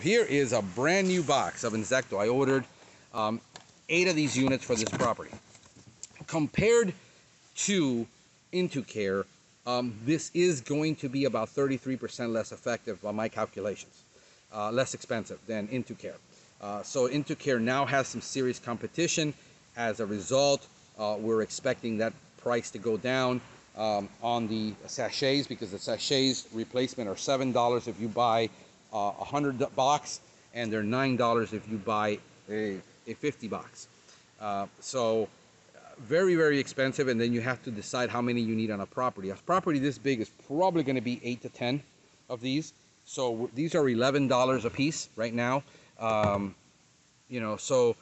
Here is a brand new box of Inzecto. I ordered um, eight of these units for this property. Compared to In2Care, um, this is going to be about 33% less effective by my calculations. Uh, less expensive than In2Care. Uh, so In2Care now has some serious competition. As a result, uh, we're expecting that price to go down um, on the sachets because the sachets replacement are $7 if you buy uh, a 100 box and they're $9 if you buy a, a 50 box. Uh, so uh, very, very expensive and then you have to decide how many you need on a property. A property this big is probably going to be 8 to 10 of these. So these are $11 a piece right now. Um, you know, so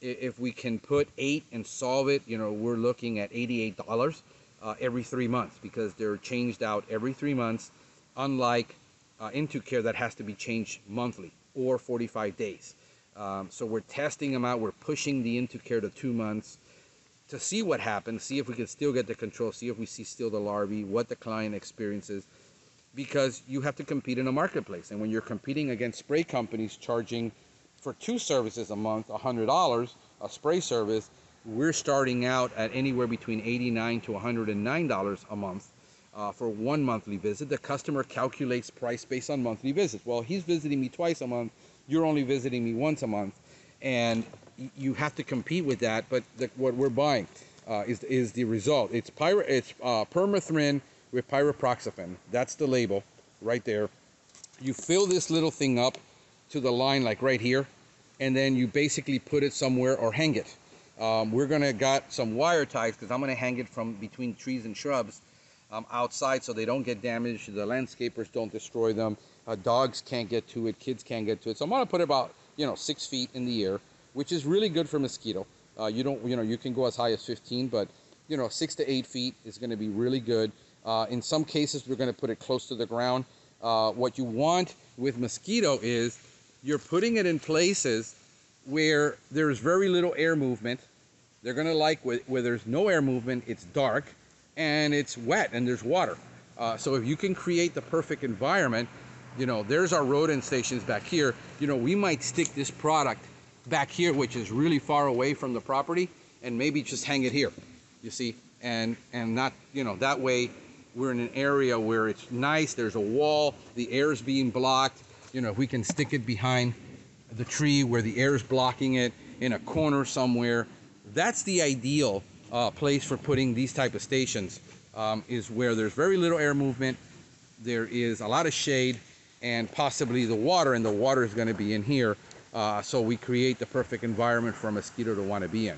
if we can put eight and solve it, you know, we're looking at $88 uh, every three months because they're changed out every three months, unlike uh, In2Care that has to be changed monthly or 45 days. Um, so we're testing them out. We're pushing the In2Care to two months to see what happens, see if we can still get the control, see if we see still the larvae, what the client experiences, because you have to compete in a marketplace. And when you're competing against spray companies charging for two services a month, $100, a spray service, we're starting out at anywhere between 89 to $109 a month uh, for one monthly visit. The customer calculates price based on monthly visits. Well, he's visiting me twice a month. You're only visiting me once a month. And you have to compete with that. But the, what we're buying uh, is, is the result. It's, pyro, it's uh, permethrin with pyriproxyfen. That's the label right there. You fill this little thing up to the line like right here. And then you basically put it somewhere or hang it. Um, we're gonna got some wire ties because I'm gonna hang it from between trees and shrubs um, outside so they don't get damaged. The landscapers don't destroy them. Uh, dogs can't get to it. Kids can't get to it. So I'm gonna put about you know six feet in the air, which is really good for mosquito. Uh, you don't you know you can go as high as 15, but you know six to eight feet is gonna be really good. Uh, in some cases, we're gonna put it close to the ground. Uh, what you want with mosquito is you're putting it in places where there's very little air movement. They're going to like where, where, there's no air movement, it's dark, and it's wet, and there's water. Uh, so if you can create the perfect environment, you know, there's our rodent stations back here. You know, we might stick this product back here, which is really far away from the property, and maybe just hang it here, you see, and, and not, you know, that way we're in an area where it's nice, there's a wall, the air is being blocked, you know, if we can stick it behind the tree where the air is blocking it in a corner somewhere. That's the ideal uh, place for putting these type of stations um, is where there's very little air movement, there is a lot of shade, and possibly the water, and the water is going to be in here. Uh, so we create the perfect environment for a mosquito to want to be in.